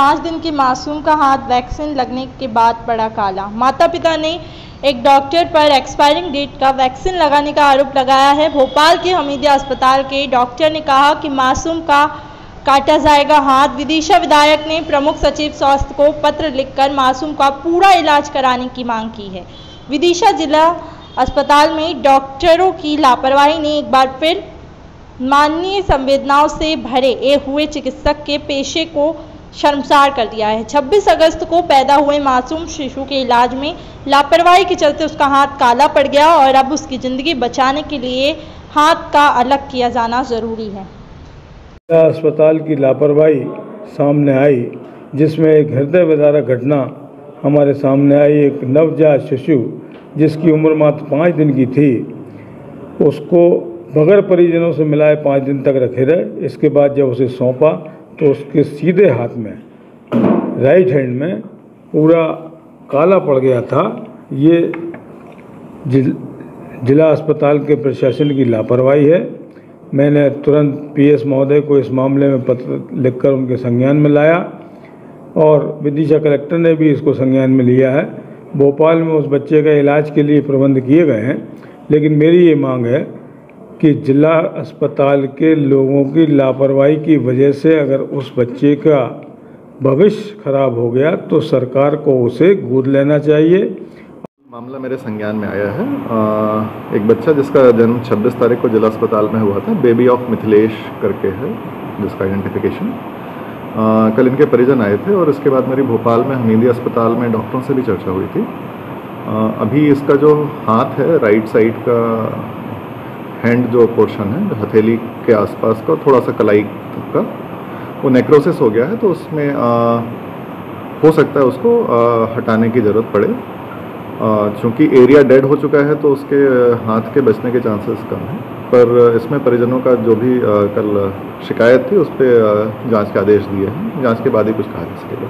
पाँच दिन के मासूम का हाथ वैक्सीन लगने के बाद पड़ा काला। माता पिता ने एक डॉक्टर पर एक्सपायरिंग डेट का वैक्सीन लगाने का आरोप लगाया है। भोपाल के हमीदिया अस्पताल के डॉक्टर ने कहा कि मासूम का काटा जाएगा हाथ। विदिशा विधायक ने प्रमुख सचिव स्वास्थ्य को पत्र लिखकर मासूम का पूरा इलाज कराने की मांग की है। विदिशा जिला अस्पताल में डॉक्टरों की लापरवाही ने एक बार फिर माननीय संवेदनाओं से भरे ए हुए चिकित्सक के पेशे को शर्मसार कर दिया है। 26 अगस्त को पैदा हुए मासूम शिशु के इलाज में लापरवाही के चलते उसका हाथ काला पड़ गया और अब उसकी ज़िंदगी बचाने के लिए हाथ का अलग किया जाना ज़रूरी है। अस्पताल की लापरवाही सामने आई, जिसमें एक हृदय विदारक घटना हमारे सामने आई। एक नवजात शिशु, जिसकी उम्र मात्र पाँच दिन की थी, उसको बगैर परिजनों से मिलाए पाँच दिन तक रखे रहे। इसके बाद जब उसे सौंपा तो उसके सीधे हाथ में राइट हैंड में पूरा काला पड़ गया था। ये जिल, जिला अस्पताल के प्रशासन की लापरवाही है। मैंने तुरंत पीएस महोदय को इस मामले में पत्र लिखकर उनके संज्ञान में लाया और विदिशा कलेक्टर ने भी इसको संज्ञान में लिया है। भोपाल में उस बच्चे का इलाज के लिए प्रबंध किए गए हैं लेकिन मेरी ये मांग है कि जिला अस्पताल के लोगों की लापरवाही की वजह से अगर उस बच्चे का भविष्य खराब हो गया तो सरकार को उसे गोद लेना चाहिए। मामला मेरे संज्ञान में आया है। आ, एक बच्चा जिसका जन्म 26 तारीख को जिला अस्पताल में हुआ था बेबी ऑफ़ मिथिलेश करके है जिसका आइडेंटिफिकेशन कल इनके परिजन आए थे और इसके बाद मेरी भोपाल में हमीदी अस्पताल में डॉक्टरों से भी चर्चा हुई थी। आ, अभी इसका जो हाथ है राइट साइड का हैंड जो पोर्शन है हथेली के आसपास का, थोड़ा सा कलाई का, वो नेक्रोसिस हो गया है तो उसमें हो सकता है उसको हटाने की ज़रूरत पड़े। चूँकि एरिया डेड हो चुका है तो उसके हाथ के बचने के चांसेस कम हैं। पर इसमें परिजनों का जो भी कल शिकायत थी, उस पर जाँच के आदेश दिए हैं। जाँच के बाद ही कुछ कहा जा सकेगा।